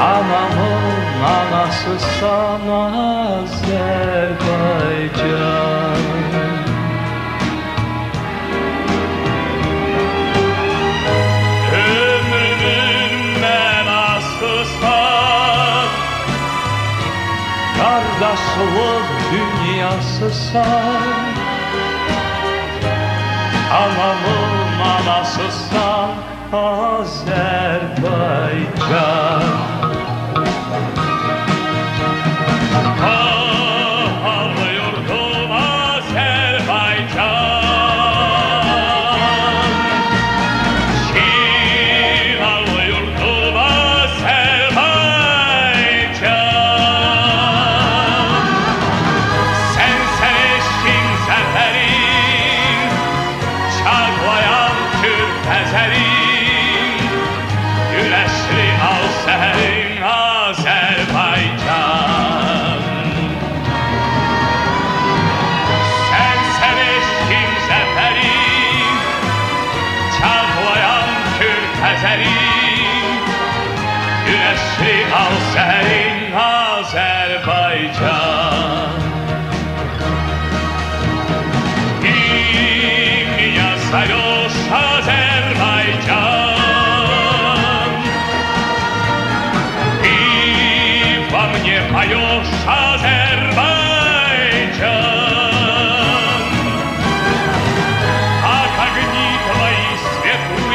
Anamın anası sana Azerbaycan Ömrümün mənası san Qardaşlıq dünyası san Anamın anası san Azerbaycan Katerin Güneşli al serin Azerbaycan И меня зовешь Азербайджан И во мне поешь Азербайджан А огни твои светлые